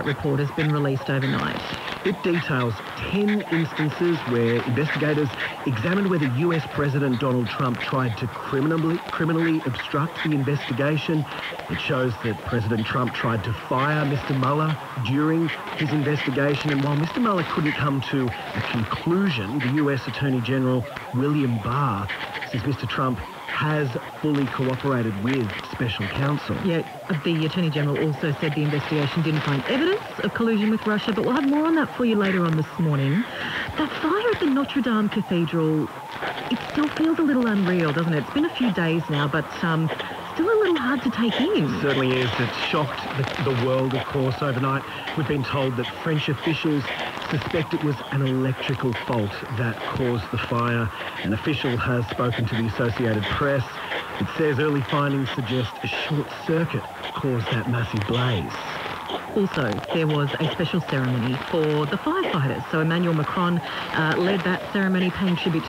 that report has been released overnight. It details 10 instances where investigators examined whether US President Donald Trump tried to criminally, criminally obstruct the investigation. It shows that President Trump tried to fire Mr. Mueller during his investigation. And while Mr. Mueller couldn't come to a conclusion, the US Attorney General William Barr says Mr. Trump has fully cooperated with special counsel. Yeah, the Attorney General also said the investigation didn't find evidence of collusion with Russia, but we'll have more on that for you later on this morning. That fire at the Notre Dame Cathedral, it still feels a little unreal, doesn't it? It's been a few days now, but um, still a little hard to take in. certainly is. It's shocked the, the world, of course, overnight. We've been told that French officials suspect it was an electrical fault that caused the fire. An official has spoken to the Associated Press. It says early findings suggest a short circuit caused that massive blaze. Also, there was a special ceremony for the firefighters. So Emmanuel Macron uh, led that ceremony, paying tribute